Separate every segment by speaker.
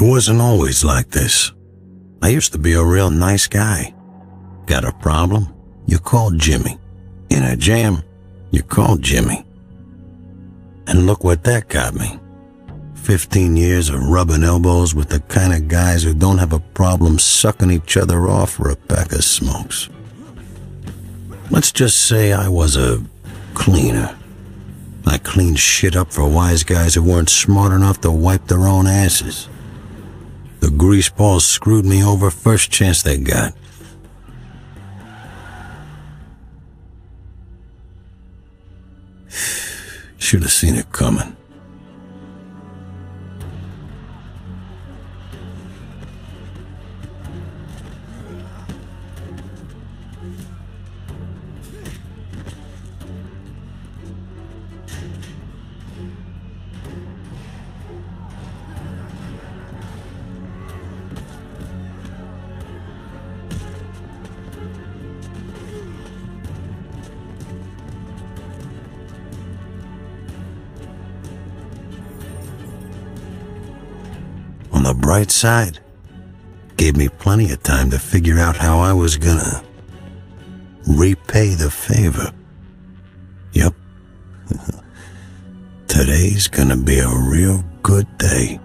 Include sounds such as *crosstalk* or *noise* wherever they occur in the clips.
Speaker 1: It wasn't always like this. I used to be a real nice guy. Got a problem? You call Jimmy. In a jam? You call Jimmy. And look what that got me. 15 years of rubbing elbows with the kind of guys who don't have a problem sucking each other off for a pack of smokes. Let's just say I was a cleaner. I cleaned shit up for wise guys who weren't smart enough to wipe their own asses. The greaseballs screwed me over first chance they got. *sighs* Should have seen it coming. Bright side, gave me plenty of time to figure out how I was gonna repay the favor. Yep. *laughs* Today's gonna be a real good day.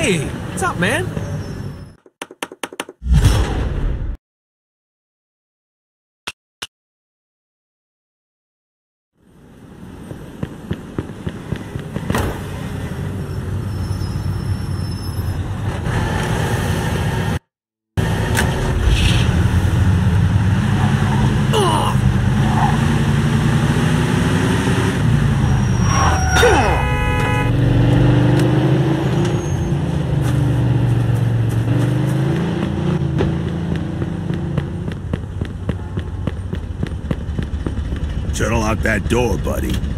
Speaker 2: Hey, what's up, man?
Speaker 3: Try to lock that door, buddy.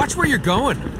Speaker 3: Watch where you're going.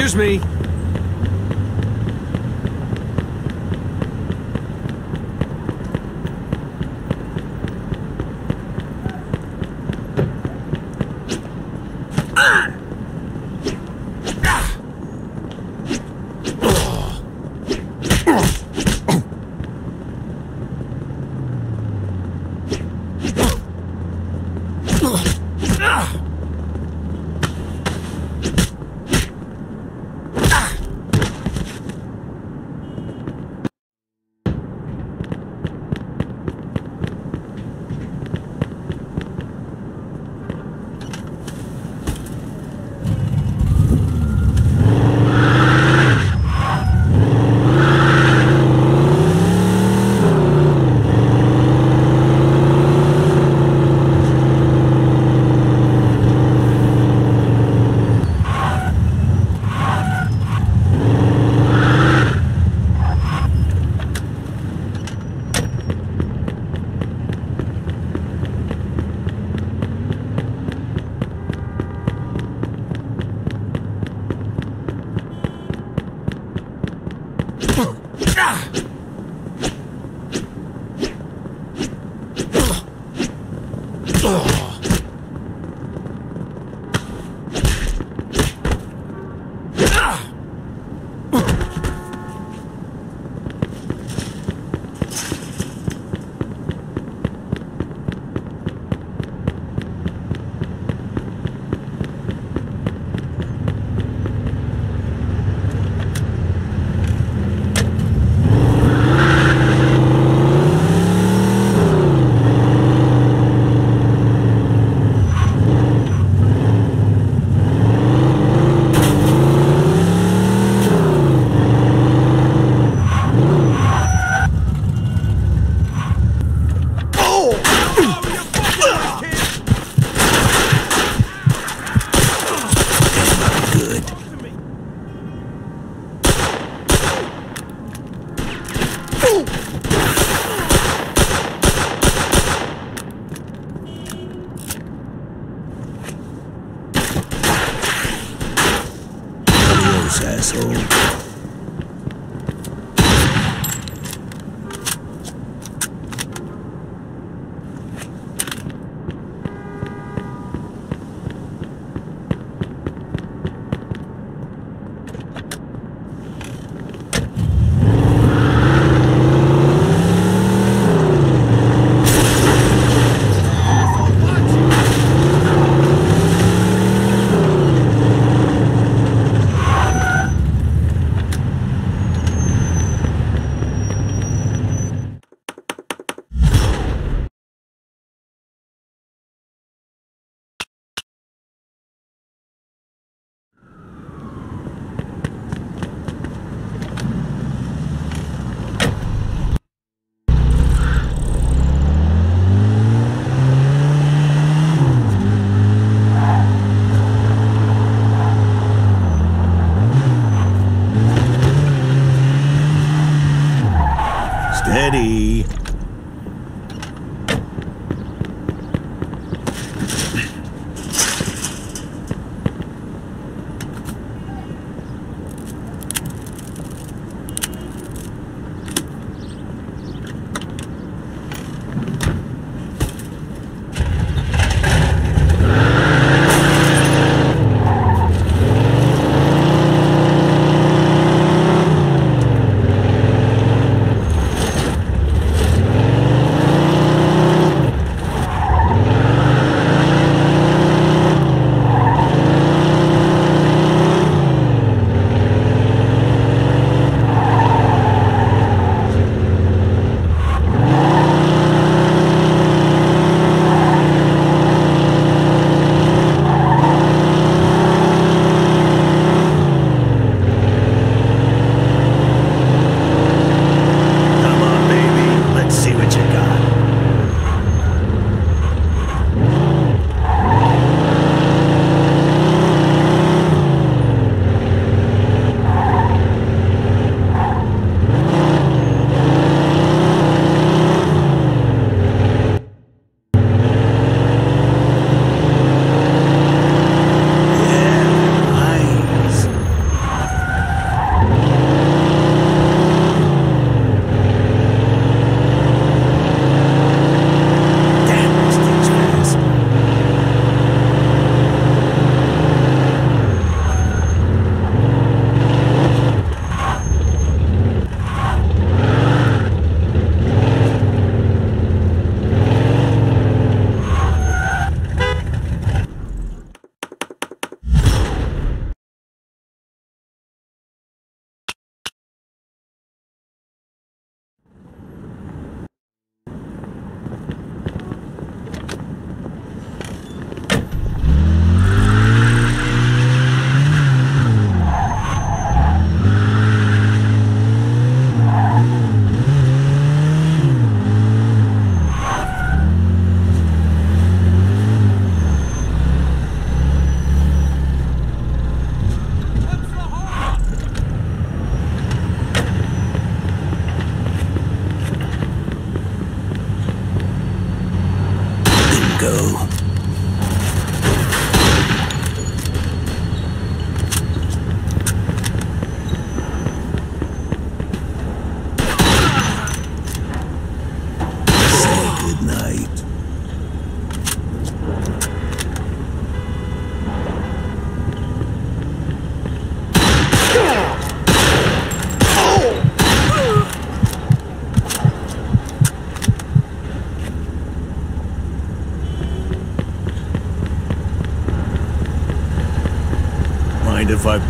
Speaker 3: Excuse me.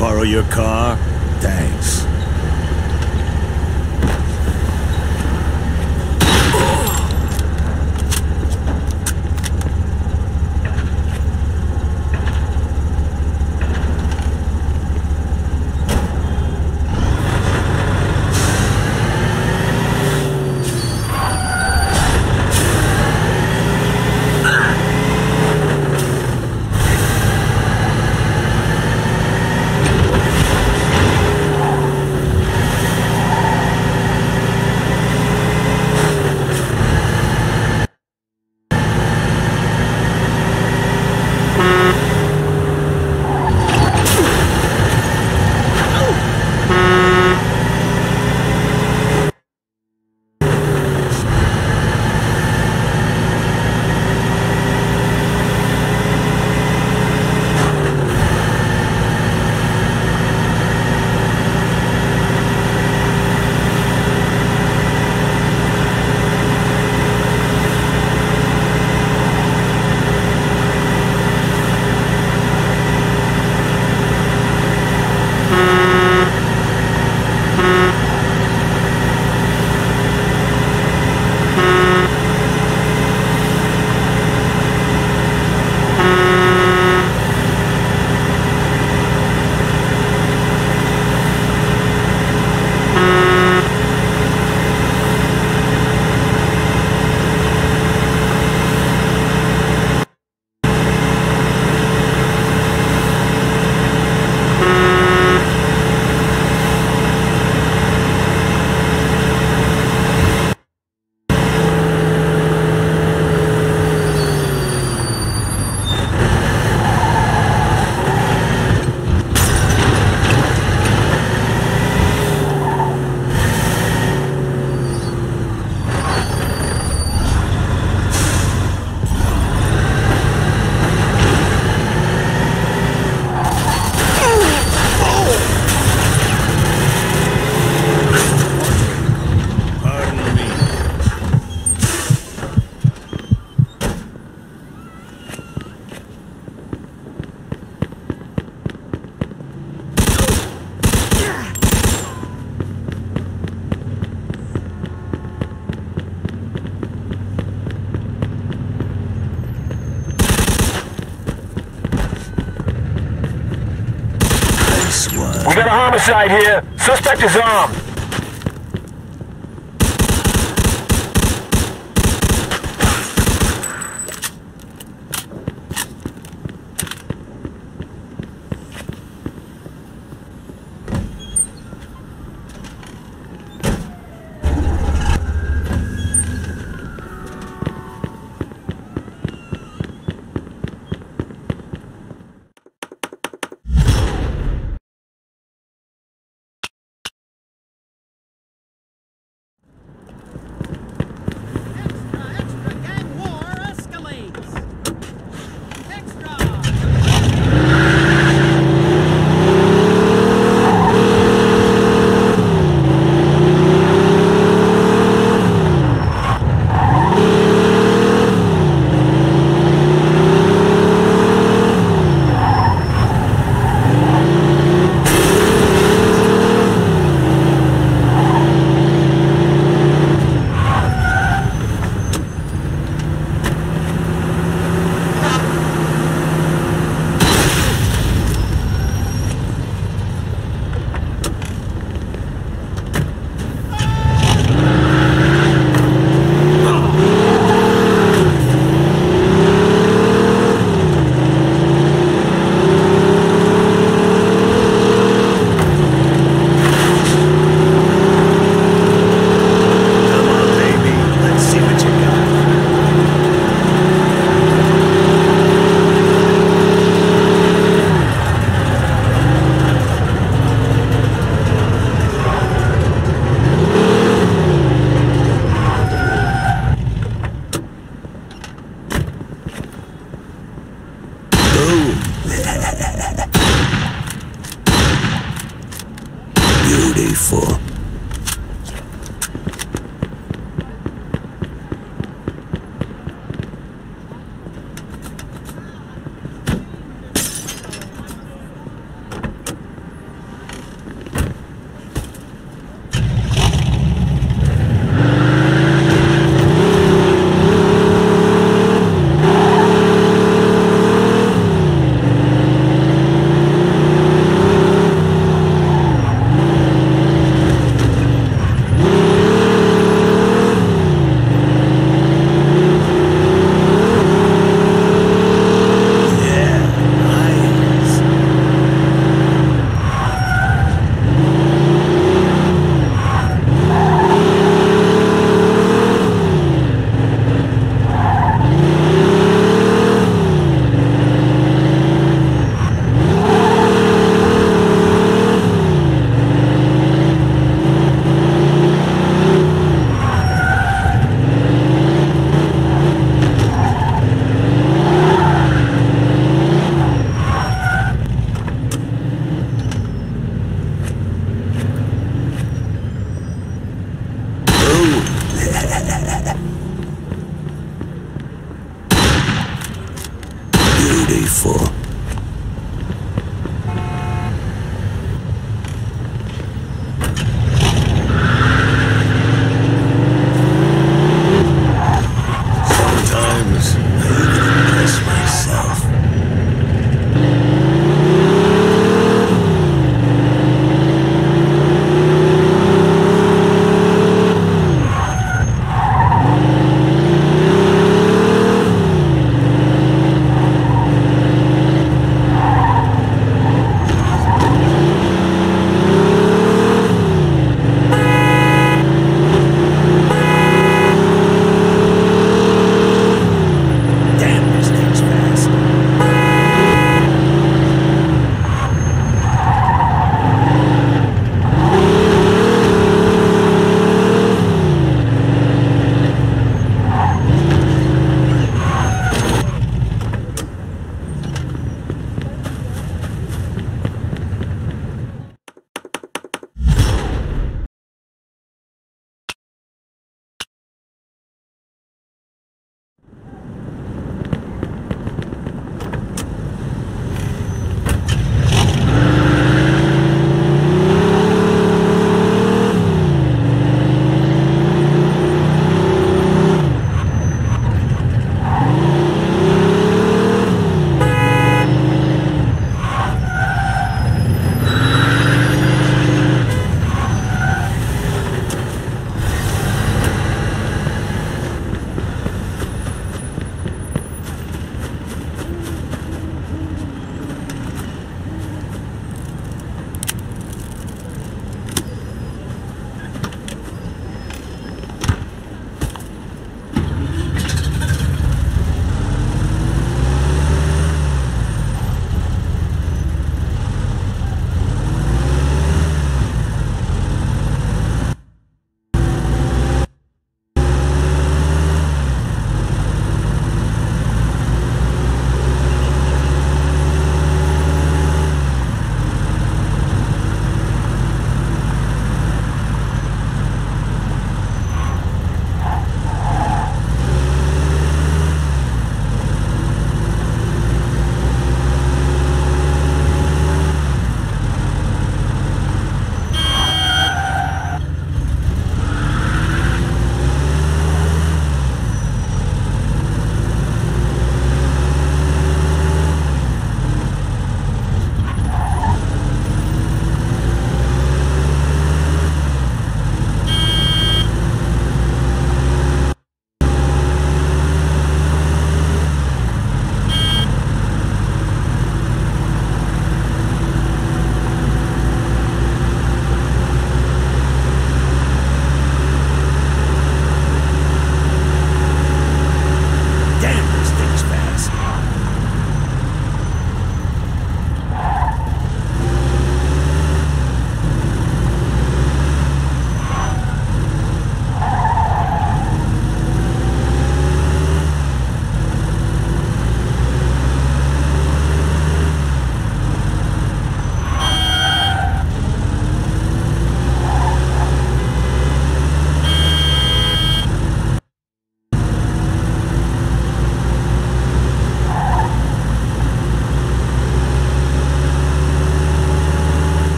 Speaker 3: Borrow your car?
Speaker 4: Here. Suspect is armed.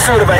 Speaker 4: Pursuit of a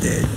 Speaker 3: dead.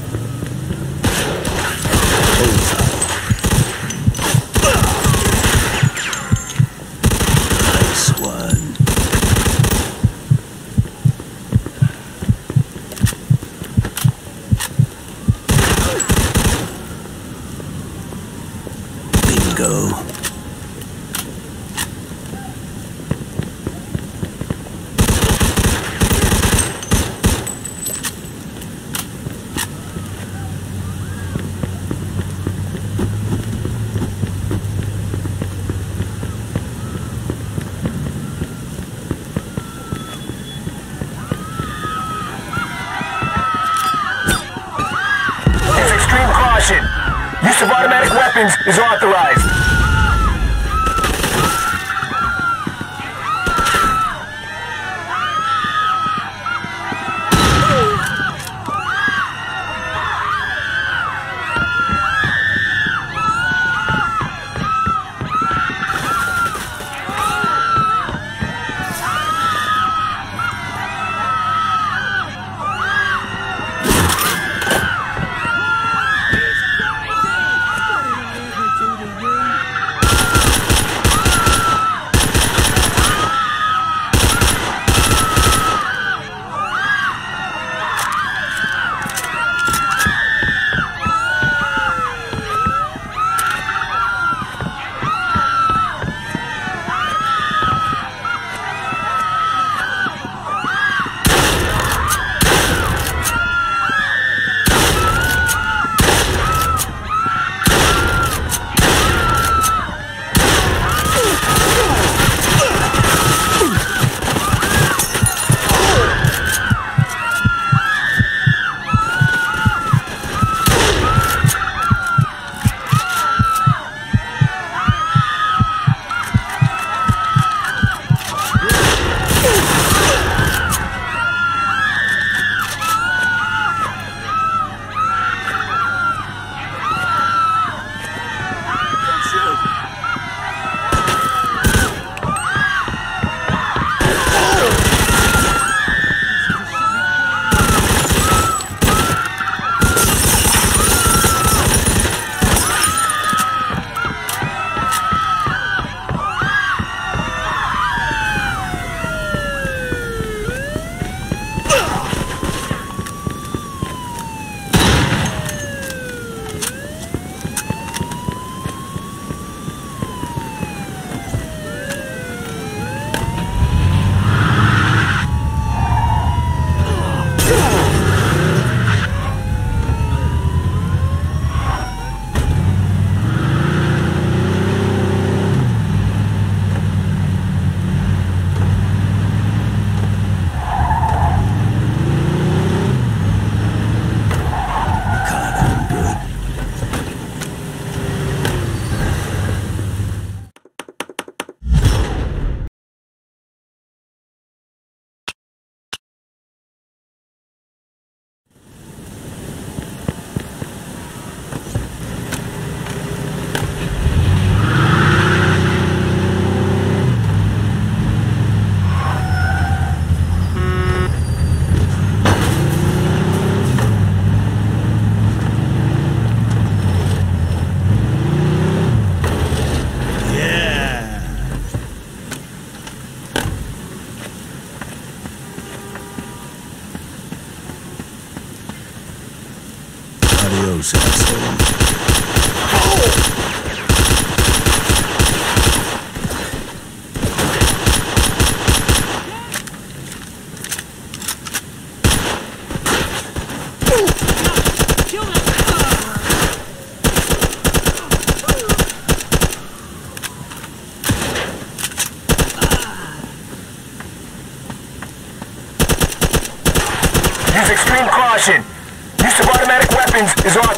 Speaker 4: Is authorized.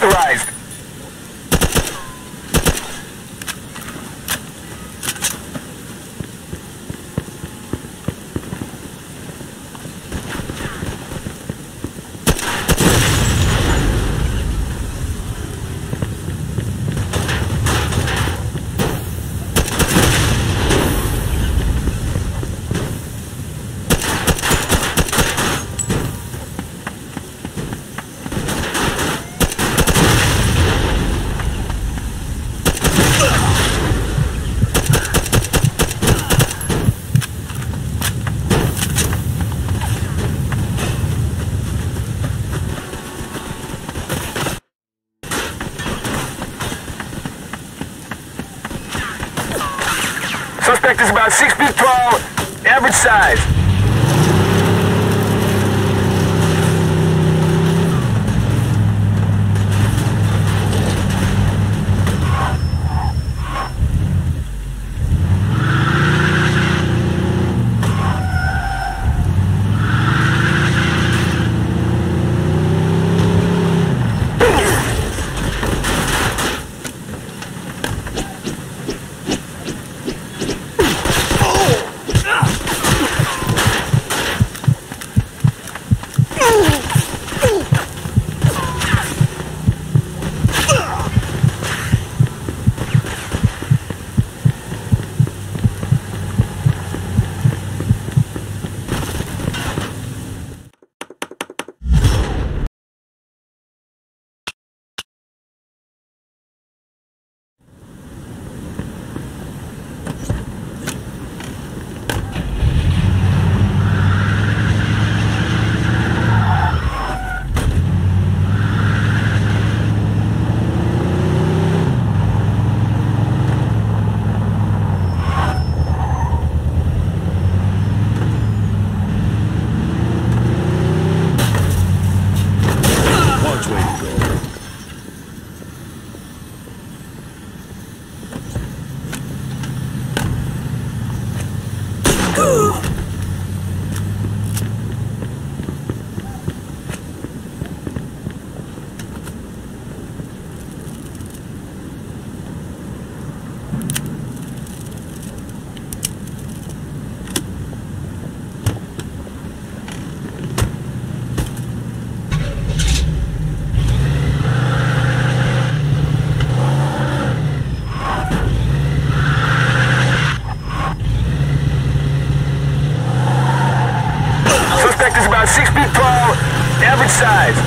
Speaker 3: Average size.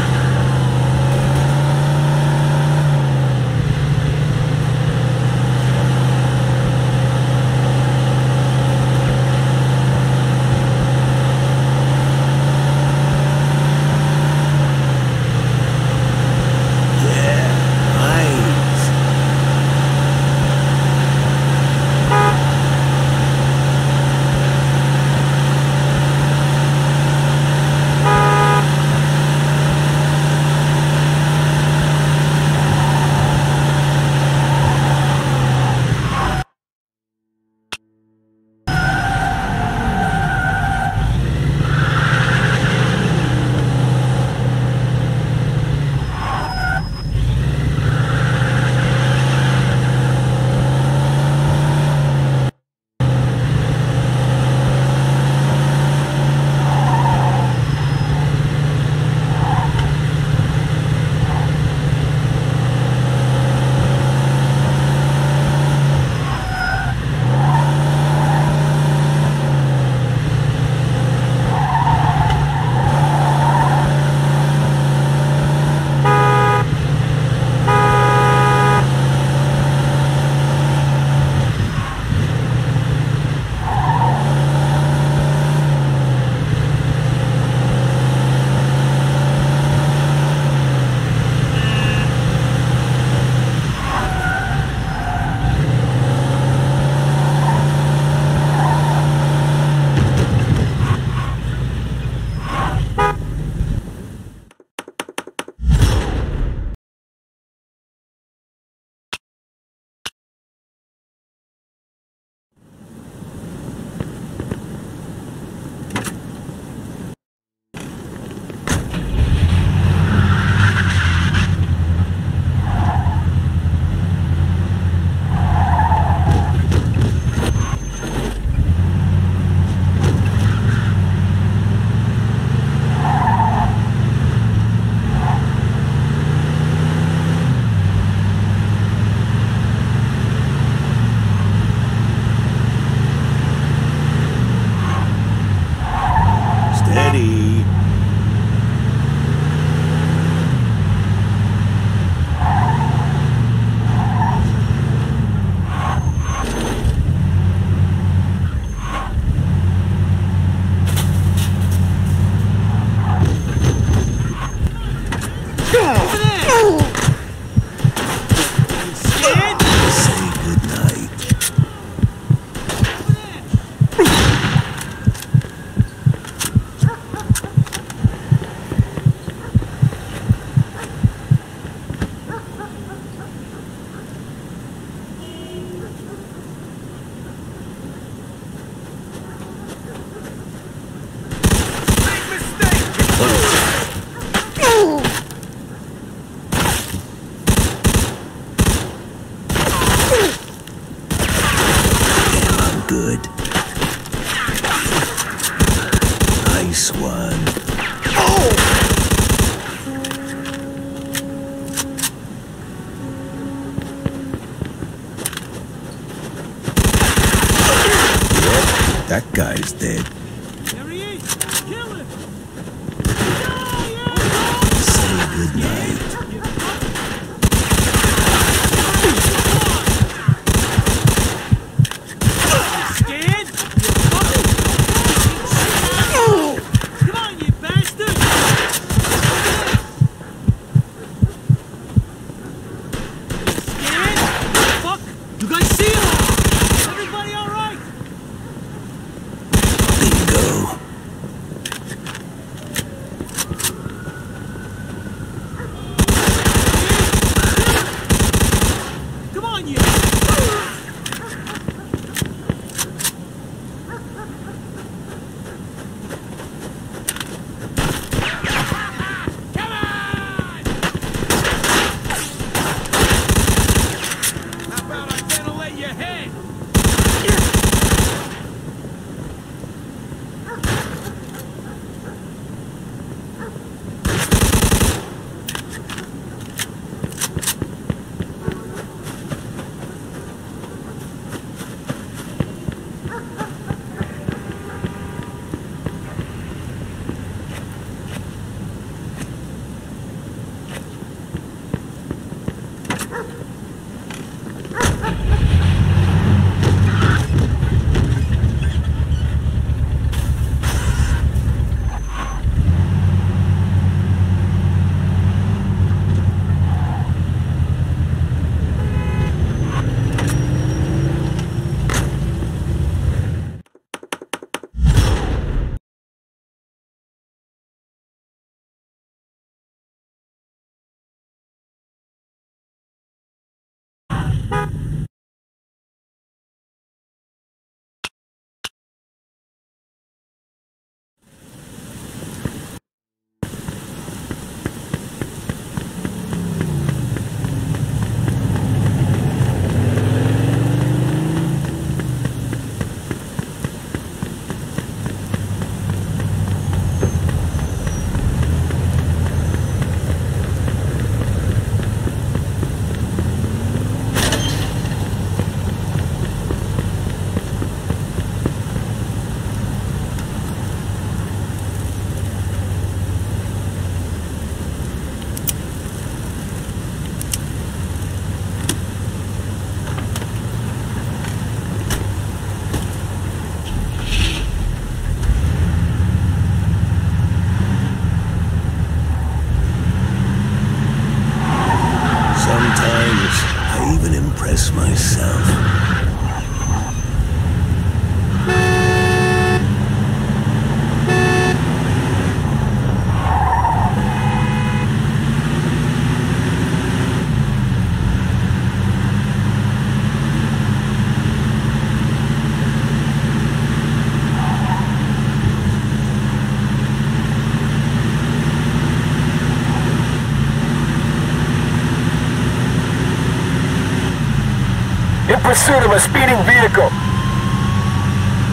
Speaker 4: Pursuit of a speeding vehicle.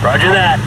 Speaker 4: Roger that.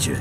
Speaker 3: 绝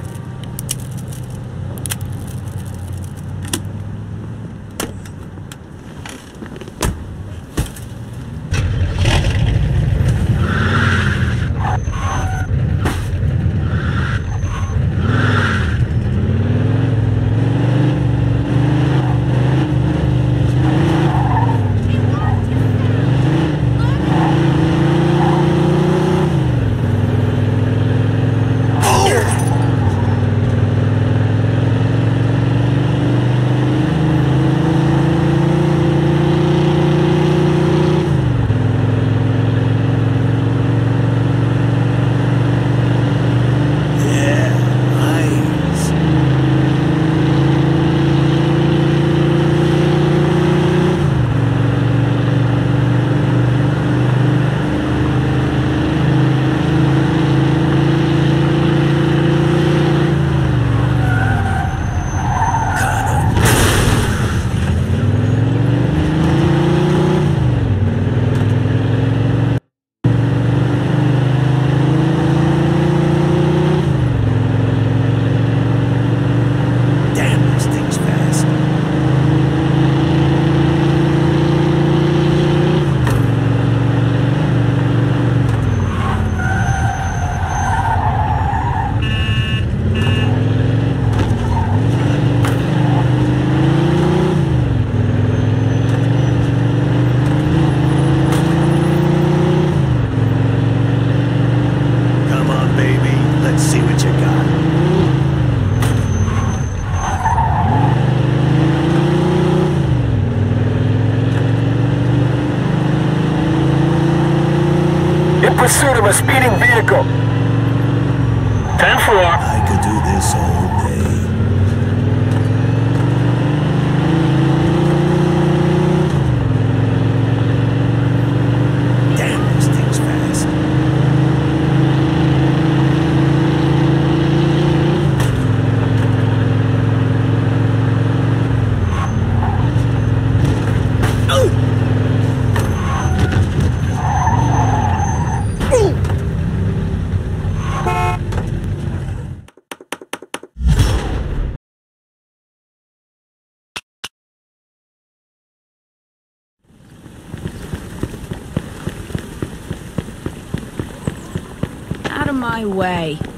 Speaker 3: my way.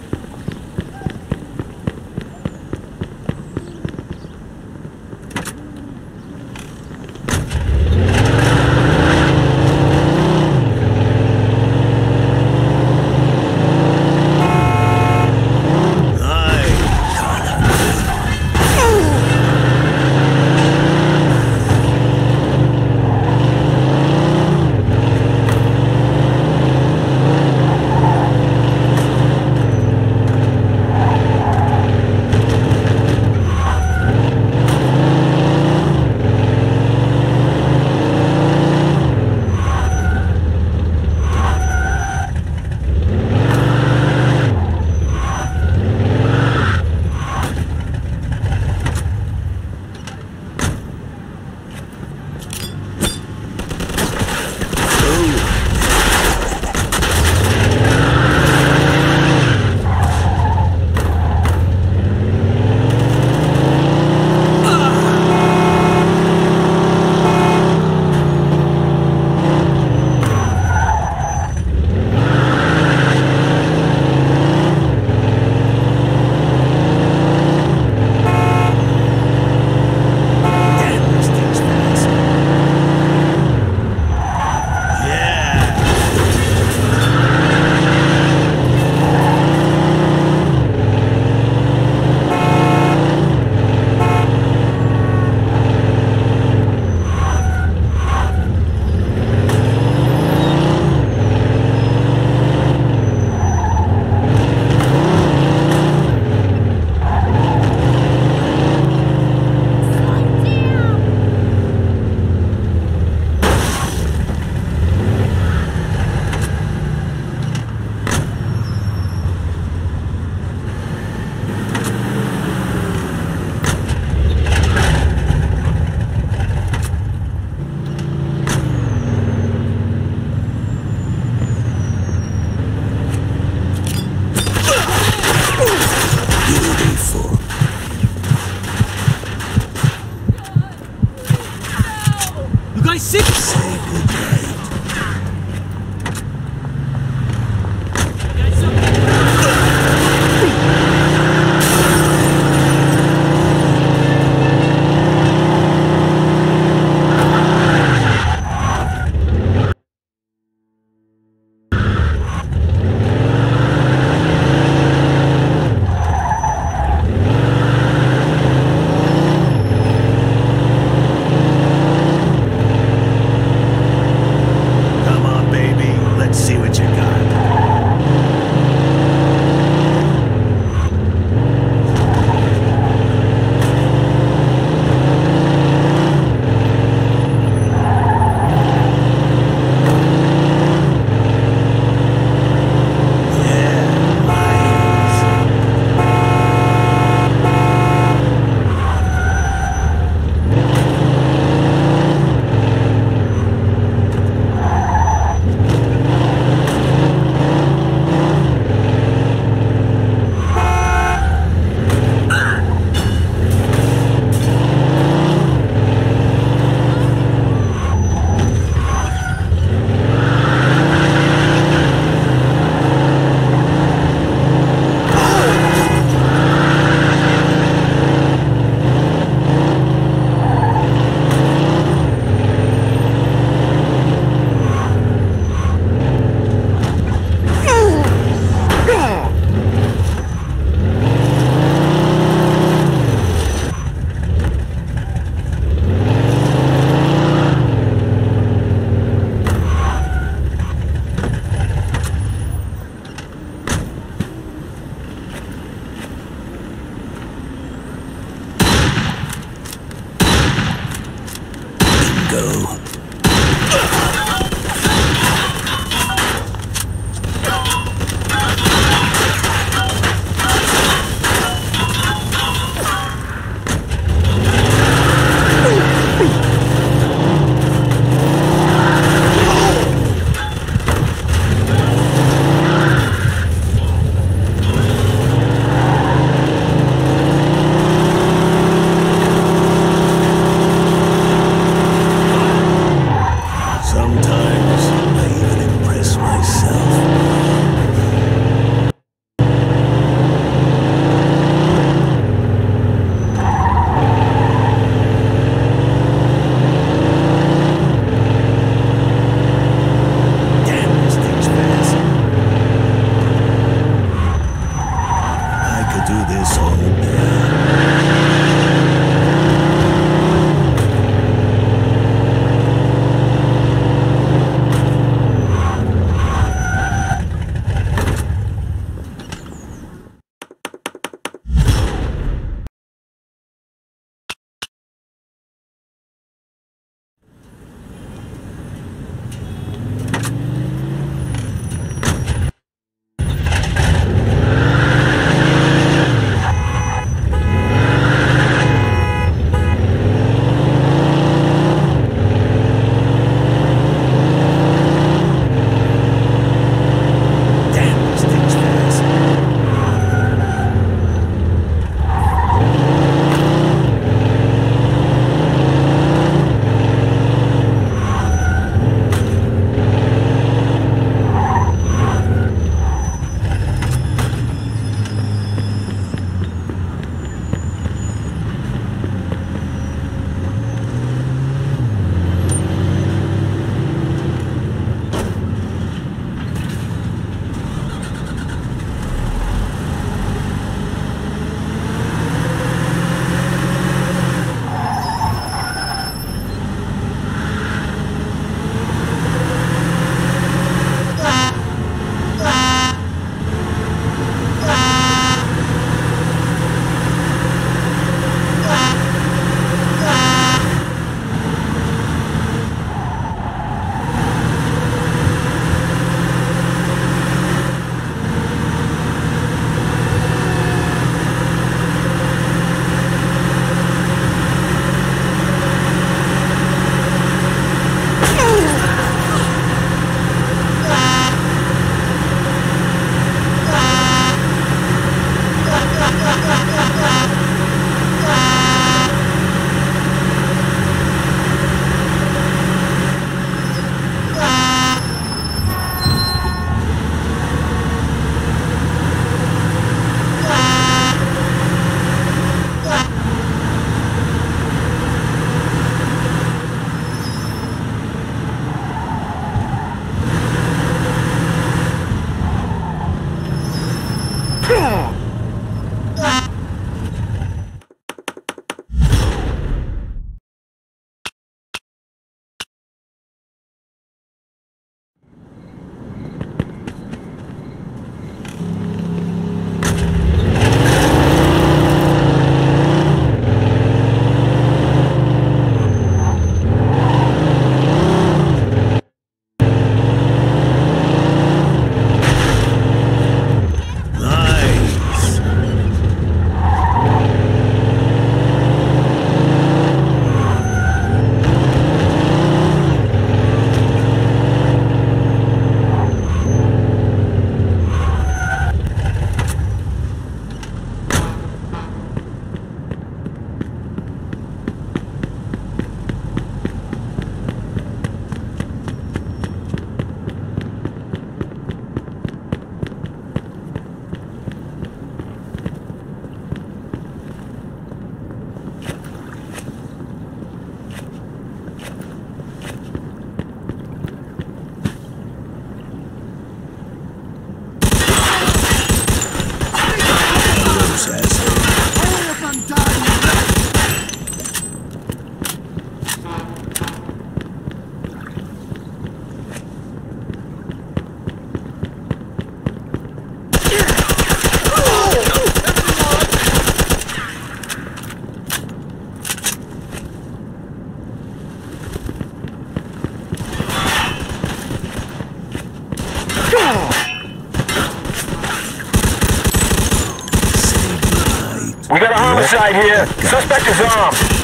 Speaker 4: right here. Suspect is armed.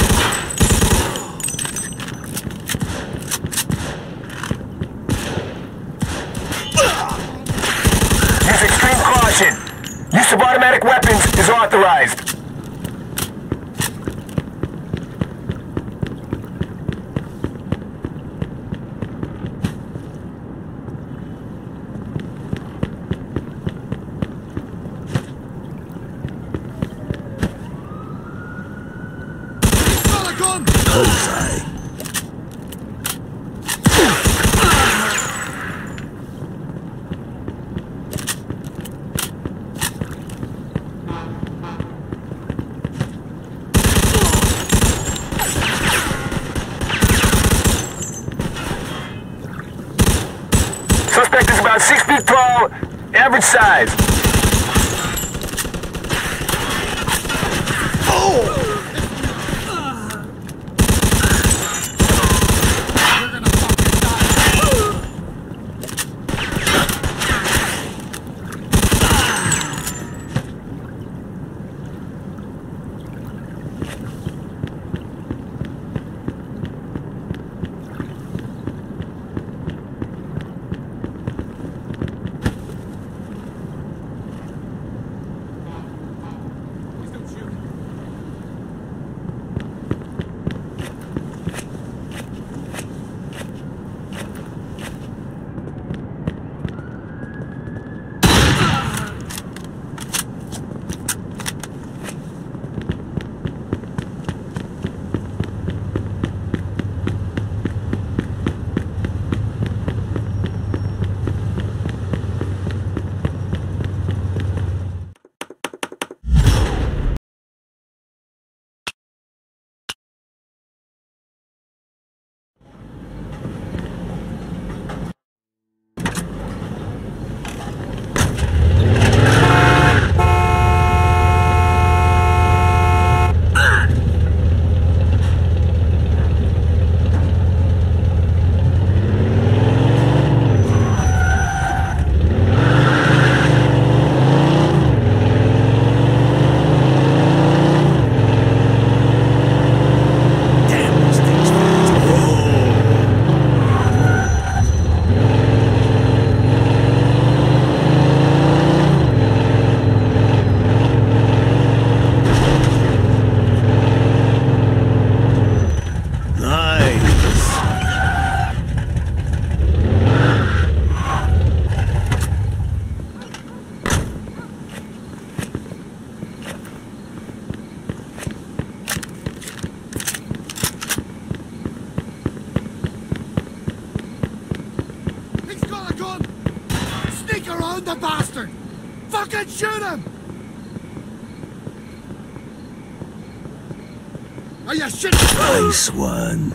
Speaker 3: one.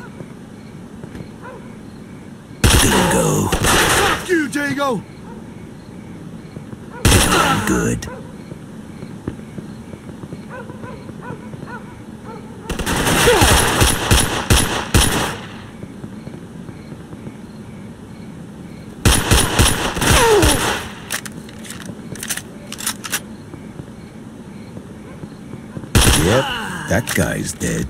Speaker 3: Dingo.
Speaker 5: Fuck you, Dingo!
Speaker 3: Good. Yep, that guy's dead.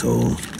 Speaker 5: soul.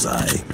Speaker 3: Bullseye.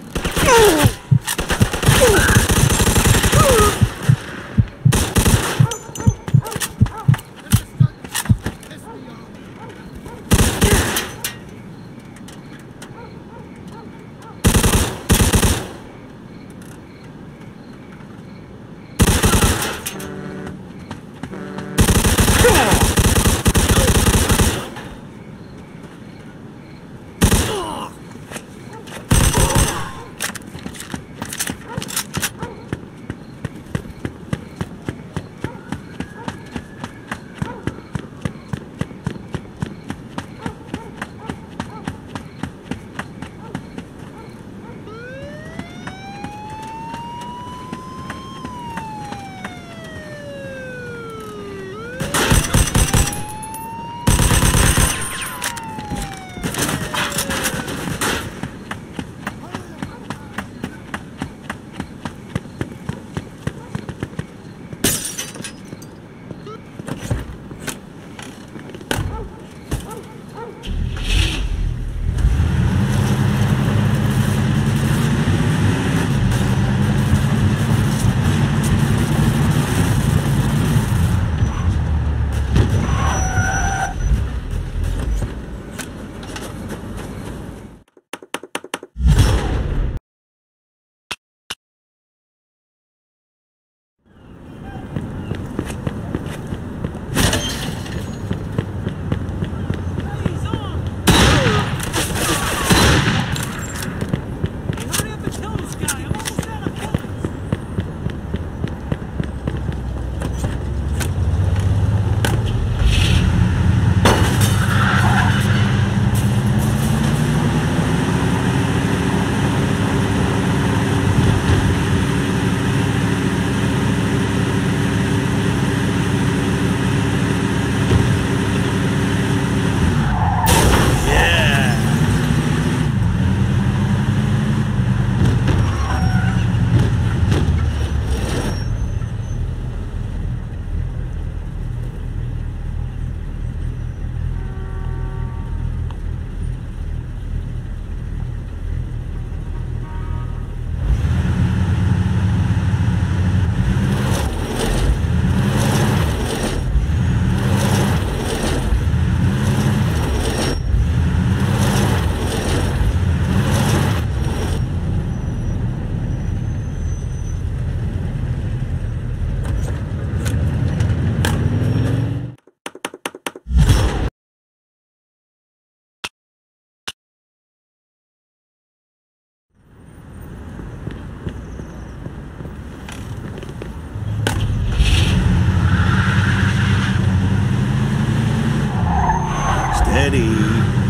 Speaker 3: Steady.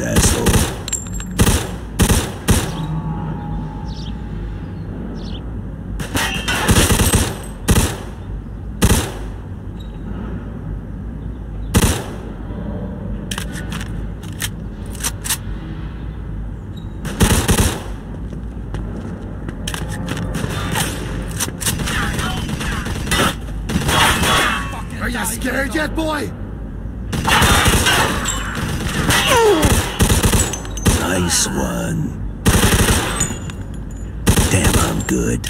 Speaker 5: Are you scared yet, boy?
Speaker 3: One. Damn, I'm good.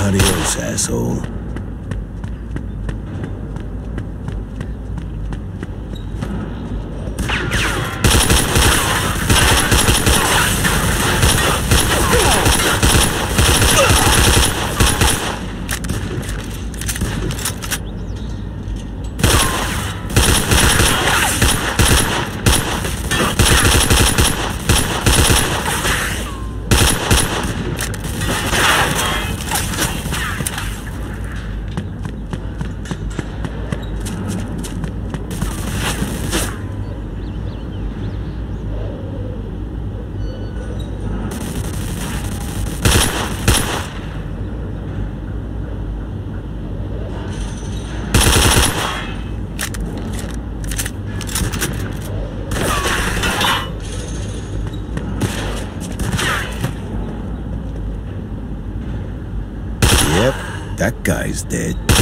Speaker 3: Adios, asshole. Yep, that guy's dead.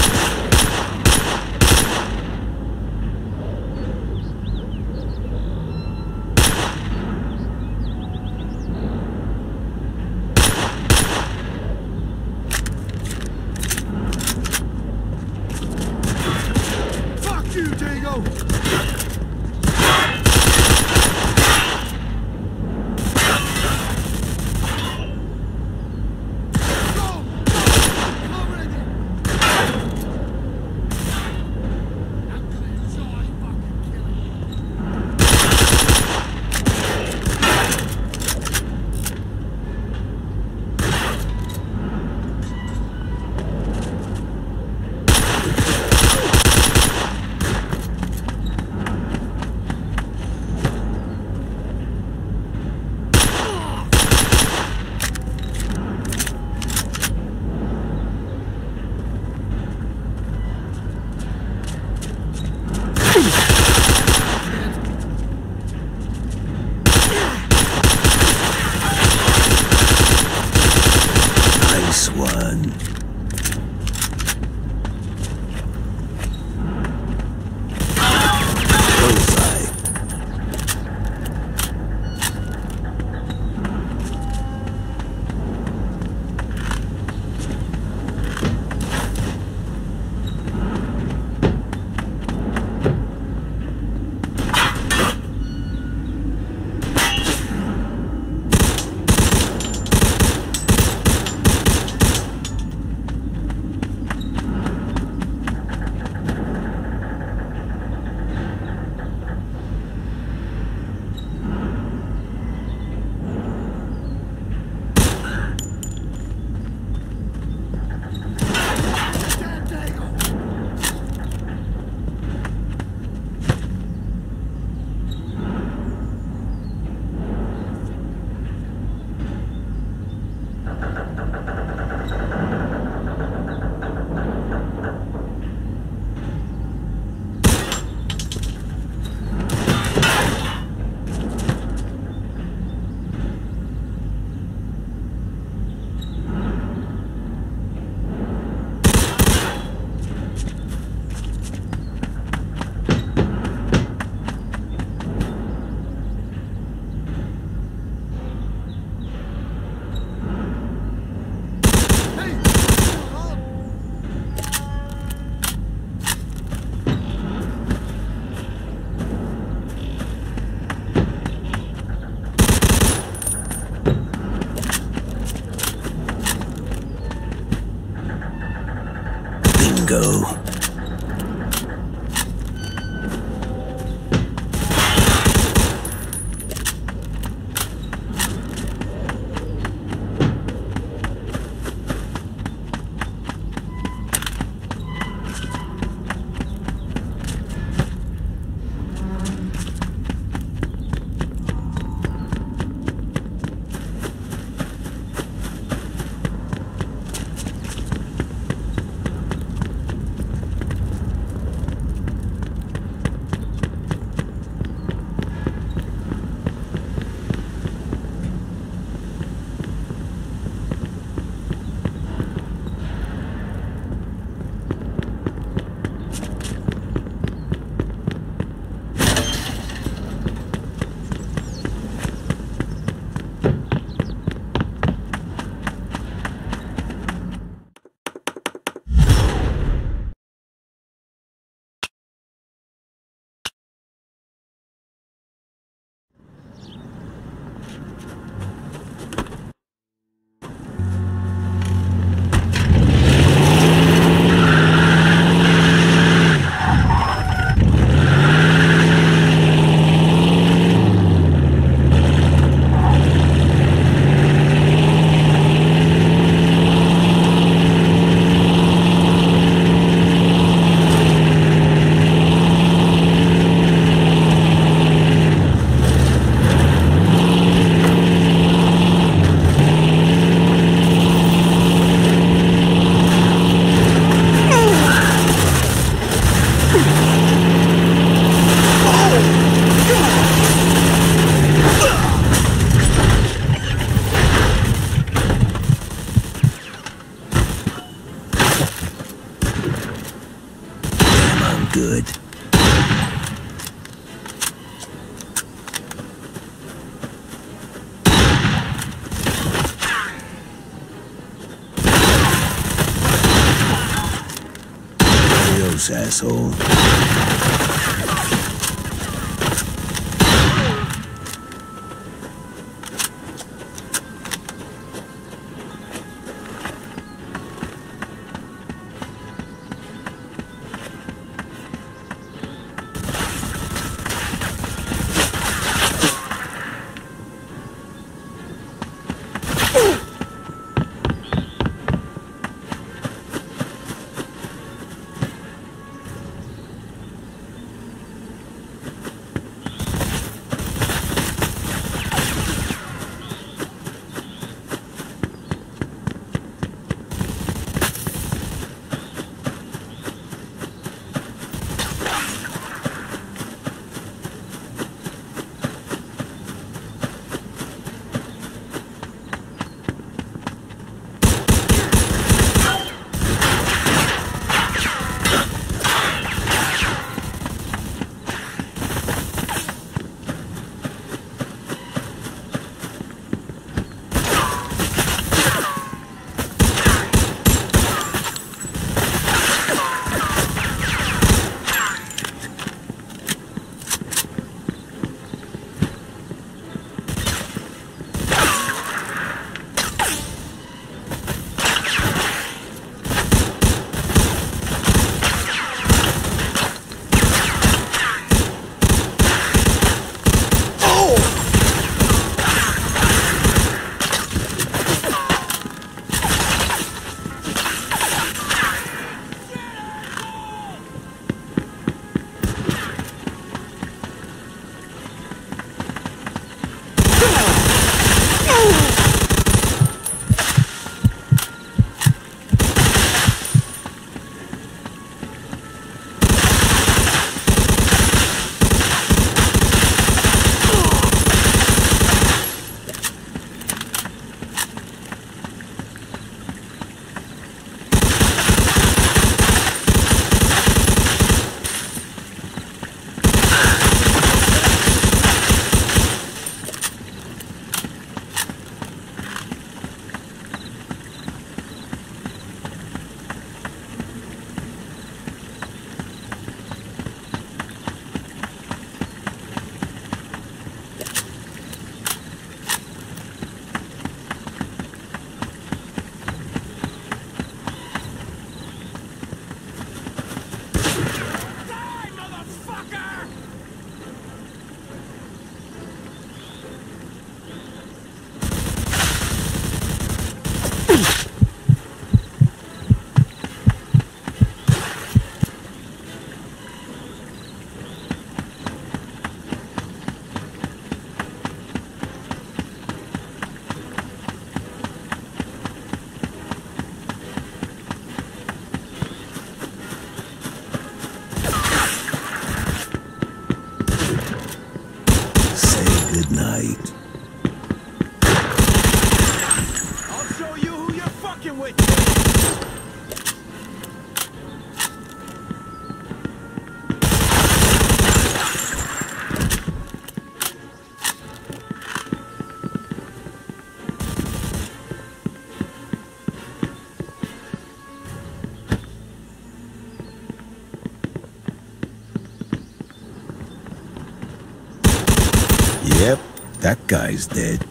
Speaker 3: Guy's dead.